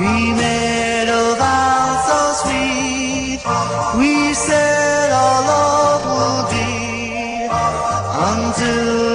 We made a vow so sweet. We said our love will be until.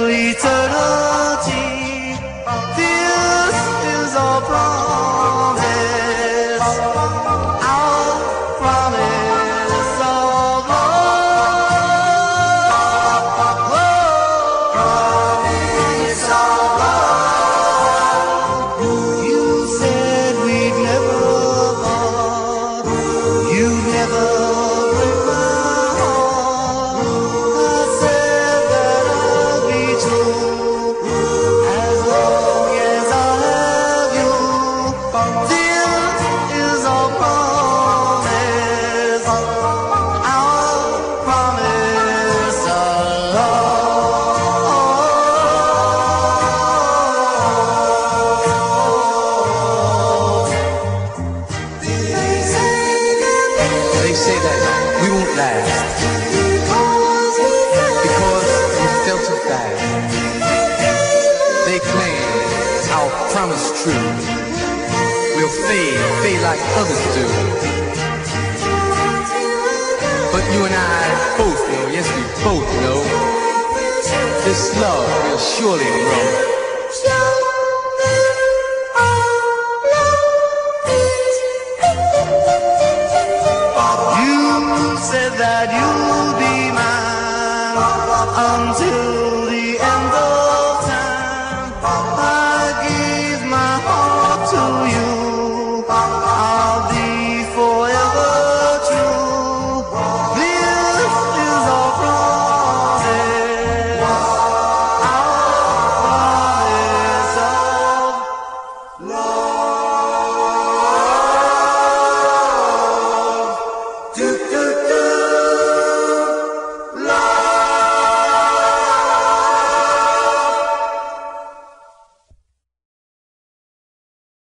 Say that we won't last because we felt it bad. They claim our promise true. We'll fade, fade like others do. But you and I both know, yes we both know, this love will surely grow. You said that you'll be mine until the end of